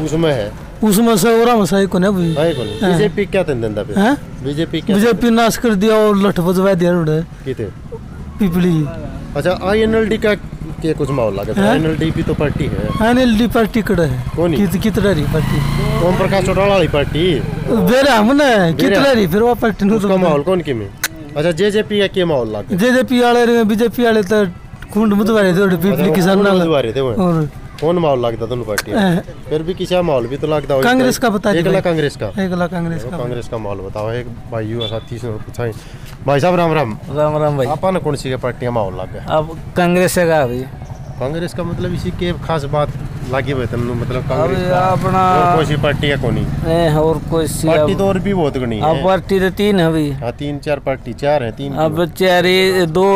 उसमें है। उसमें से और को भाई है। कौन। बीजेपी क्या धंधा पे हैं? बीजेपी क्या बीजेपी नाश कर दिया और लठ बजवा दिया रोड। किते पिपली। अच्छा आईएनएलडी का के कुछ माहौल लगा हैं? आईएनएलडी भी तो पार्टी है। एनएलडी पार्टी कड़ा है। कौन? कित कितना रही पार्टी? ओम प्रकाश चौटाला वाली पार्टी? बेरे हमने कितना रही फिर वो पार्टी नु उसका माहौल कौन की में अच्छा जेजेपी का क्या माहौल लगा जेजेपी वाले बीजेपी वाले तो खुंड मुदवारे दे पिपली किसान नाल उम्मीदवार थे और कौन माहौल लगता दोनों पार्टी हैं, फिर भी किसी माहौल भी तो लगता होगा कांग्रेस का बता एक दीजिए कांग्रेस का। एक लाख कांग्रेस का। कांग्रेस का माहौल बताओ। एक भाई युवा साथी से पूछा भाई साहब राम राम। राम राम भाई। आपा ने कौन सी के पार्टियाँ माहौल लगा अब कांग्रेस का अभी कांग्रेस का मतलब इसी के खास बात लागी हुई तनु मतलब कांग्रेस का अपना और कोई सी पार्टी है कोनी? ए, और कोई सी पार्टी तो और भी बहुत गणी अब है पार्टी तो तीन है अभी हाँ तीन चार पार्टी चार है तीन अब चारे दो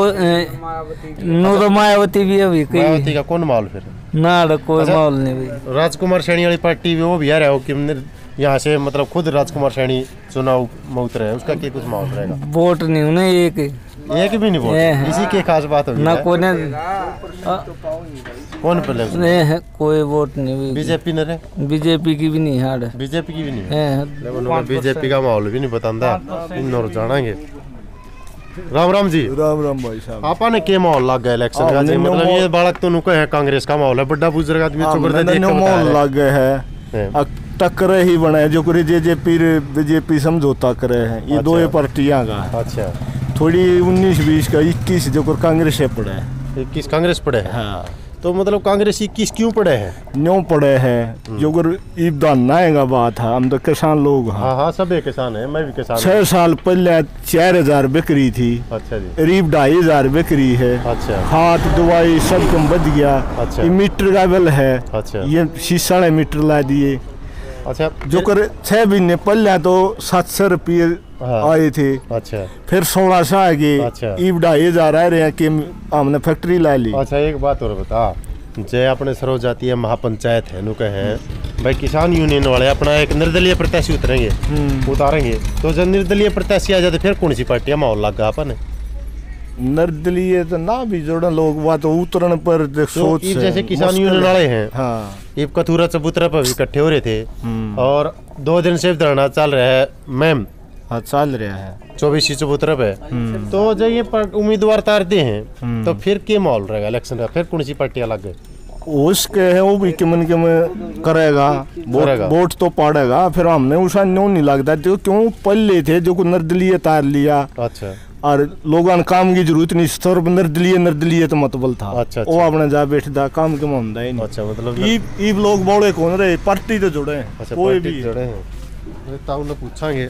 नूर मायावती भी अभी मायावती का कौन माहौल फिर? ना कोई अच्छा। माहौल नहीं भाई। राजकुमार सैनी वाली पार्टी भी वो भी आ रहा हो कि हमने यहाँ से मतलब खुद राजकुमार सैनी चुनाव में उतरे है उसका क्या कुछ माहौल रहेगा? वोट नहीं उन्हें एक। एक भी नहीं वोट? इसी के खास बात होगी ना कोई ने कौन पहले नहीं है कोई वोट नहीं हुई बीजेपी ने बीजेपी की भी नहीं हार। बीजेपी की भी नहीं है? बीजेपी का माहौल भी नहीं बताता इन और जानेंगे राम राम जी। राम राम भाई साहब। आपा ने के माहौल लग गया इलेक्शन का? जी मतलब ये बालक तो नुको है कांग्रेस का माहौल है बड़ा बुज़ुर्ग आदमी हाँ, दे बता मोल रहा लग गया है। टकरे ही बने जो करे जेजेपी बीजेपी समझौता करे है। ये दो अच्छा। पार्टियाँ का अच्छा। थोड़ी उन्नीस बीस का इक्कीस जो कांग्रेस से पड़े हैं। इक्कीस कांग्रेस पड़े हैं? हाँ। तो मतलब कांग्रेस इक्कीस क्यों पड़े है? न्यू पड़े है। जो अगर ईबदान नाएगा बात है। हम तो किसान लोग हैं। हाँ हाँ सब एक किसान है मैं भी किसान छह साल पहले चार हज़ार बिक्री थी। अच्छा जी। करीब ढाई हज़ार बिक्री है। अच्छा। खाद दवाई सब कम बच गया। अच्छा। मीटर का बिल है। अच्छा। ये शीशा ने मीटर ला दिए। अच्छा। जो कर छह महीने पहले तो सात सौ रुपये हाँ। आए थे। अच्छा। फिर सोलह सौ आ गए। अच्छा। ईब ढाई हज़ार आ रहे हैं कि हमने फैक्ट्री ला ली। अच्छा एक बात और बता। जय अपने सरोज जातीय महापंचायत है नु कहे भाई किसान यूनियन वाले अपना एक निर्दलीय प्रत्याशी उतरेंगे उतारेंगे। तो जब निर्दलीय प्रत्याशी आ जाते फिर कौन सी पार्टियाँ माहौल लगा अपन। निर्दलीय तो ना भी जोड़न लोग बात उतरण पर देख तो सोच से जैसे किसान यूनियन। वाले हैं। हाँ। इब कथूरा चबूतरा पर भी इकट्ठे हो रहे थे। हम्म। और दो दिन से धरना चल रहा है मैम। हाँ चल रहा है। चौबीस चबूतरा पे। हम्म। तो जब ये उम्मीदवार तारते हैं तो फिर क्या माहौल रहेगा इलेक्शन का? फिर कौन सी पार्टी अलग है? उसके है वो भी किमन करेगा। वोट करेगा। वोट तो पड़ेगा। फिर हमने उसा न्यों नहीं लगता। तो क्यों पहले थे जो को निर्दलीय तार लिया। अच्छा। और लोगों ने काम की ज़रूरत नहीं स्तर पर निर्दलीय निर्दलीय तो मतबल था अच्छा, वो अच्छा। अपने जा बैठता काम के होंदा ही नहीं। अच्छा मतलब ईब ईब लोग बौड़े कौन रहे? पार्टी तो जुड़े हैं अच्छा कोई भी। जुड़े हैं। ताऊ ने पूछांगे।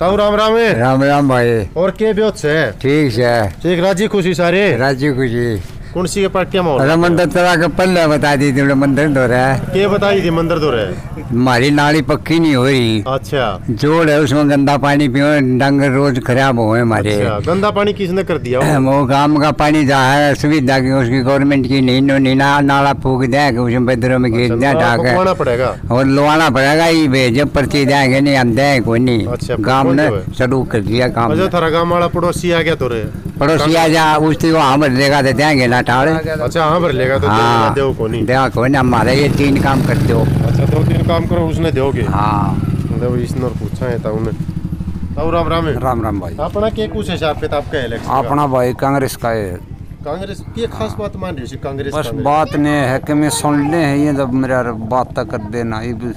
ताऊ राम राम है। राम राम भाई। और के ब्योत से? ठीक है ठीक राज़ी खुशी सारे? राज़ी खुशी। कौन सी के पार्टियाँ माहौल अरे मंदिर तला के पल्ले बता दी थी मंदिर दो रहा है। के बताई थी मंदिर दो रहे हमारी नाली पक्की नहीं हो रही। अच्छा। जोड़ है उसमें गंदा पानी पियो डंगर रोज खराब हुए हमारे अच्छा गंदा पानी किसने कर दिया? वो? वो काम का पानी जा है सुविधा की उसकी गवर्नमेंट की नहीं नो नीना नाला फूक दे उसमें बदरों में खींच दे ढाक पड़ेगा? और लुआना पड़ेगा ही भेज पर्ची देंगे नहीं हम दें कोई नहीं। अच्छा, गाँव ने शुरू कर दिया काम। अच्छा थारा गाँव वाला पड़ोसी आ गया तो रे पड़ोसी जा उसकी वहाँ भर देगा तो देंगे ना ठाड़े। अच्छा हाँ भर लेगा तो हाँ देव को नहीं देवा कोई ना हमारे ये तीन काम करते हो अच्छा दो तीन काम करो उसने दोगे हाँ। मतलब इसने और पूछा है ताऊ ने। ताऊ राम राम है। राम राम भाई। अपना के कुछ हिसाब किताब का इलेक्शन अपना भाई कांग्रेस का है। कांग्रेस की खास बात मान रही है कांग्रेस बस बात ने है कि मैं सुन ले है ये जब मेरा बात तक कर देना ये भी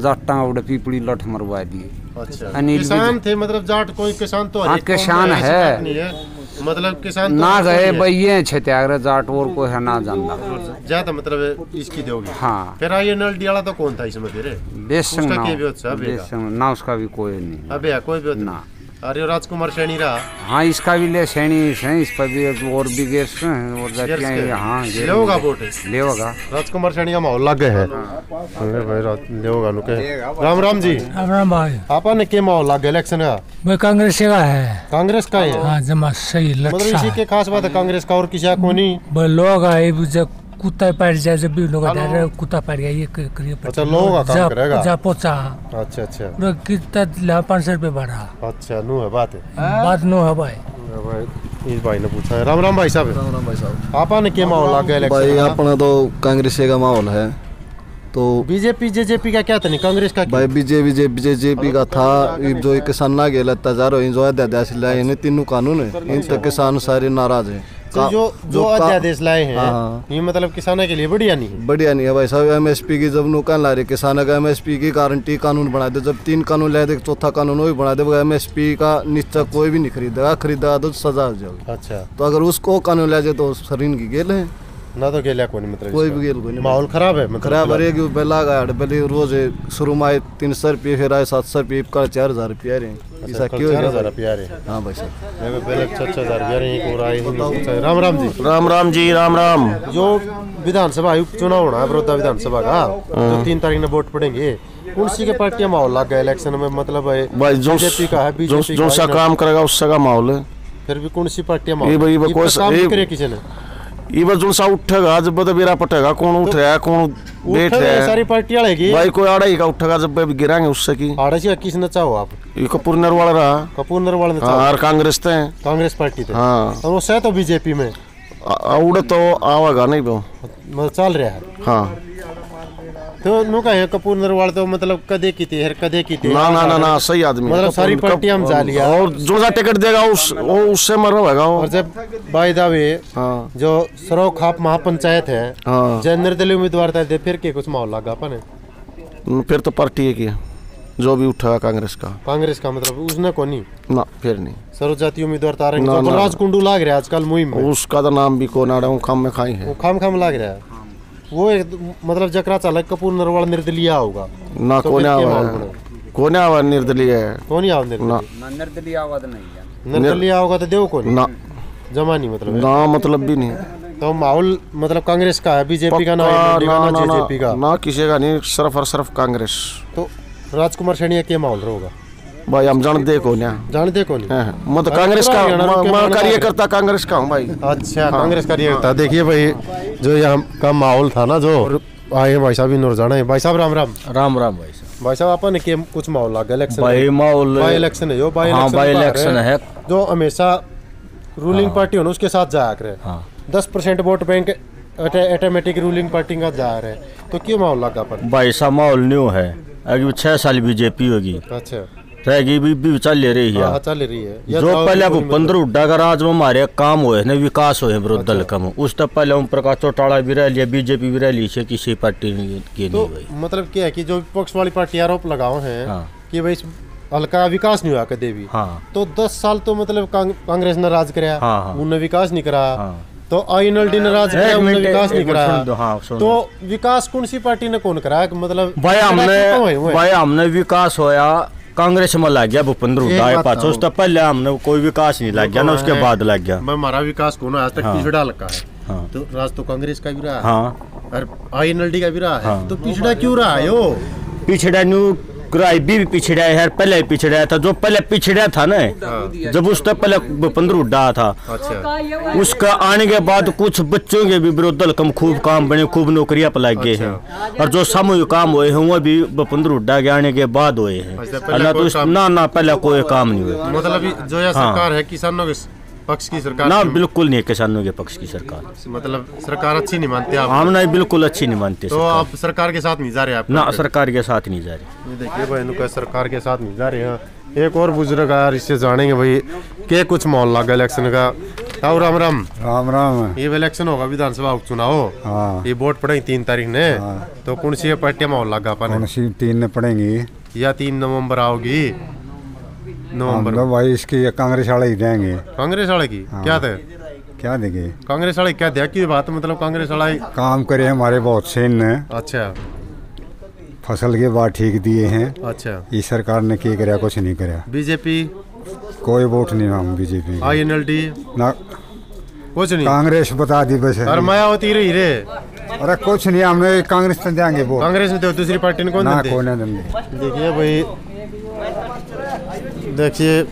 जट्टा उड़े पीपड़ी लठ मरवा दिए अच्छा। किसान थे मतलब जाट कोई किसान तो हाँ, किसान है। मतलब किसान तो ना गए भैया भाई ये छे त्यागरे जाट और को है ना जानता। ज़्यादा मतलब इसकी दोगे हाँ। फिर आइए नल डियाला तो कौन था इसमें तेरे बेसंग ना ना उसका भी कोई नहीं अबे कोई भी ना। अरे राजकुमार सैनी रहा। हाँ इसका भी ले सैनी है इस पर भी एक और भी गेस्ट हैं और जातियाँ हाँ ले होगा वोट। ले होगा। राजकुमार सैनी का माहौल लग है। अरे भाई ले होगा नु राम राम जी। राम राम भाई। आपा ने के माहौल लग इलेक्शन का? भाई कांग्रेस का है। कांग्रेस का है हाँ? जमा सही मतलब इसी के खास बात है कांग्रेस का और किसी को नहीं। भाई लोग आए कुत्ता पार जाए जब भी लोग जा रहे कुत्ता पार गया ये करिए अच्छा, लोगों का काम करेगा। जा पहुँचा अच्छा अच्छा। पूरा कितना ला पाँच सौ रुपये बढ़ा। अच्छा नु है बात है। बात नो है भाई। भाई। इस भाई ने पूछा है। राम राम भाई साहब। राम राम भाई साहब। आपा ने के माहौल लग गया भाई अपना तो कांग्रेस का माहौल है। तो बीजेपी जेजेपी का क्या था नहीं? कांग्रेस का भाई बीजेपी जे बीजेपी का था। जो किसान ना गेला हो जो अध्यादेश लाए इन्हें तीनों कानून है। इन तक किसान सारे नाराज़ हैं। तो जो जो अध्यादेश लाए हैं हाँ। ये मतलब किसानों के लिए बढ़िया नहीं है। बढ़िया नहीं है भाई साहब एमएसपी की जब नुकान ला रहे किसानों का एमएसपी की गारंटी कानून बना दे जब तीन कानून लाए थे चौथा कानून वो भी बना दे एमएसपी का निश्चय कोई भी नहीं खरीदेगा खरीदा तो सजा हो जाएगी। अच्छा। तो अगर उसको कानून ला जाए तो शरीर की गेल है। ना तो गेलिया कोई नहीं मतलब कोई भी गेल कोई नहीं माहौल खराब है मतलब खराब है कि बेला का हट पहले रोज शुरू में आए तीन सौ रुपये फिर आए सात सौ रुपये कल चार हज़ार रुपये रहे ऐसा क्यों चार है? हज़ार रुपया रहे हाँ। भाई साहब। को पहले छह छह हज़ार रुपया रहे एक और आए है। राम राम जी। राम राम जी राम राम। जो विधानसभा आयुक्त चुनाव होना है बड़ौदा विधानसभा का जो तीन तारीख में वोट पड़ेंगे कौन सी के पार्टियाँ माहौल लग गया इलेक्शन में मतलब है भाई जो बीजेपी का है बीजेपी जो सा काम करेगा उससे का माहौल है। फिर भी कौन सी पार्टियाँ ये भाई, कोई- काम नहीं करे किसी ने। जो सा उठेगा जब बेरा पटेगा कौन उठ रहा है कौन बैठ रहा है सारी पार्टियाँ आएगी भाई कोई आड़ा ही का उठेगा जब गिराएँगे उससे की आड़ा से किसने चाहो आप ये कपूर नरवाड़ा रहा कपूर नरवाल ने हाँ कांग्रेस थे कांग्रेस पार्टी थे हाँ और वो सह तो बीजेपी में उड़े तो आवागा नहीं वो चल रहा है हाँ तो नु कहे कपूर नरवाल तो मतलब कदे की थी हर कदे की थी। ना ना ना ना सही आदमी मतलब सारी पार्टियाँ हम जा लिया। और जो सा टिकट देगा उस वो उससे मर रहेगा और जब बाय द वे हाँ। जो सरो खाप महापंचायत है हाँ। जब निर्दलीय उम्मीदवार था फिर के कुछ माहौल लगा अपन। फिर तो पार्टी है की जो भी उठा कांग्रेस का। कांग्रेस का मतलब उसने को नहीं। ना फिर नहीं। सर्वजातीय उम्मीदवार तारे ना, जो ना। बलराज कुंडू लाग रहा है आजकल मुहिम उसका तो नाम भी को नाड़ा हूँ खाम में खाई है। खाम खाम लाग रहा है। वो एक मतलब जकरा चालक कपूर नरवाल निर्दलीय होगा। ना तो कोने आवा कोने आवा निर्दलीय? है कौन आओ निर्दलीय? ना। निर्दलीय आवाज़ नहीं है। निर्दलीय होगा तो देव कौन? ना। जमा नहीं मतलब ना मतलब भी नहीं। तो माहौल मतलब कांग्रेस का है बीजेपी का ना का, ना ना ना जेजेपी का। ना किसी का नहीं सिर्फ़ और सिर्फ़ कांग्रेस। तो राजकुमार सैनी के माहौल होगा भाई हम जान दे को ना जानते कौन मैं तो कांग्रेस का मैं- कार्यकर्ता कांग्रेस का हूँ भाई। अच्छा कांग्रेस कार्यकर्ता। देखिए भाई जो यहाँ का माहौल था ना जो आए भाई साहब इन्होंने जाना है। भाई साहब राम राम। राम राम भाई साहब। भाई साहब अपन के कुछ माहौल लगा इलेक्शन भाई माहौल बाई इलेक्शन है जो बाई हाँ इलेक्शन बाई इलेक्शन है। जो हमेशा रूलिंग पार्टी हो ना उसके साथ जाया करे हाँ। दस percent vote bank automatic ruling party का जा रहे तो क्यों माहौल लगा पर भाई साहब माहौल न्यू है। अभी छह साल बीजेपी होगी। अच्छा। रहेगी भी, भी चल रही हाँ। है चल रही है। जो पहले कोई अब पंद्रह उड्डा का राज में हमारे काम हुए न विकास हुए विरोध दल कम उस तक पहले ओम प्रकाश चौटाला भी रह लिया बीजेपी भी रह ली से किसी पार्टी ने की तो नहीं मतलब क्या है कि जो विपक्ष वाली पार्टी आरोप लगाओ हैं हाँ। कि भाई हल्का विकास नहीं हुआ कदे भी हाँ। तो दस साल तो मतलब कांग्रेस ने राज कराया हाँ, हाँ। उन्होंने विकास नहीं करा। हाँ। तो आईएनएलडी ने राज कराया एक उन्होंने विकास नहीं एक मिनट करा। हाँ तो विकास कौन सी पार्टी ने कौन कराया मतलब भाई हमने भाई हमने विकास होया कांग्रेस में लग गया भूपेंद्र हुड्डा पाछो बताओ। उस तक पहले हमने कोई विकास नहीं लग गया ना उसके बाद लग गया। मैं हमारा विकास कौन आज तक हाँ। पिछड़ा लगा है। हाँ। तो राज तो कांग्रेस का भी रहा है। हाँ। और आईएनएलडी का भी रहा है। हाँ। तो पिछड़ा क्यों रहा है यो पिछड़ा न्यू ग्राई भी पिछड़ा है पहले पिछड़ा था जो पहले पिछड़ा था ना जब उस तक पहले भूपेंद्र हुड्डा था अच्छा। उसका आने के बाद कुछ बच्चों के भी विरोध दल कम खूब काम बने खूब नौकरियाँ पर लग गए हैं और जो सामूहिक काम हुए हैं वो भी भूपेंद्र हुड्डा के आने के बाद हुए हैं। अच्छा, अल्लाह तो ना ना पहले कोई काम नहीं हुआ। मतलब जो हाँ। सरकार है किसानों के पक्ष की सरकार ना बिल्कुल नहीं है किसानों के पक्ष की सरकार। मतलब सरकार अच्छी नहीं मानते आप? हम ना बिल्कुल अच्छी नहीं मानते तो आप सरकार के साथ नहीं जा रहे आप? ना सरकार के साथ नहीं जा रही। ये देखिए भाई इनको सरकार के साथ नहीं जा रहे हैं। एक और बुज़ुर्ग यार इससे जानेंगे भाई के कुछ माहौल लगा इलेक्शन का। आओ राम राम। राम राम। ये इलेक्शन होगा विधानसभा उपचुनाव हाँ। ये वोट पड़ेंगे तीन तारीख ने। तो कौन सी पार्टियाँ माहौल लगा कौन अपन तीन ने पड़ेंगी। या तीन नवंबर आओगी। हम नवंबर तो भाई इसकी कांग्रेस वाले ही देंगे। कांग्रेस वाले की? क्या थे? क्या देंगे? कांग्रेस वाले क्या दिया की बात मतलब कांग्रेस वाला काम करे हमारे बहुत से ने अच्छा। फ़सल के बाद ठीक दिए हैं। अच्छा। ये सरकार ने क्या कराया कुछ नहीं कराया बीजेपी? कोई वोट नहीं हम BJP I N L D ना। कुछ नहीं। कांग्रेस बता दी बस और मायावती रही रे। अरे कुछ नहीं हमने कांग्रेस देंगे कांग्रेस में तो दूसरी पार्टी ने कौन ना कौन देंगे देखिए भाई देखिए,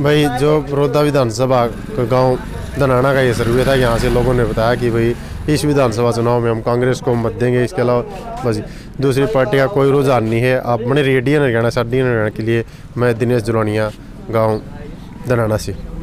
भाई, जो रोदा विधानसभा गाँव धनाना का ये सर्वे था, यहाँ से लोगों ने बताया कि भाई, इस विधानसभा चुनाव में हम कांग्रेस को मत देंगे, इसके अलावा बस दूसरी पार्टी का कोई रुझान नहीं है। आप अपने रेडियन हरियाणा साढ़ी हरियाणा के लिए। मैं दिनेश जुलानिया गाँव धनाना से।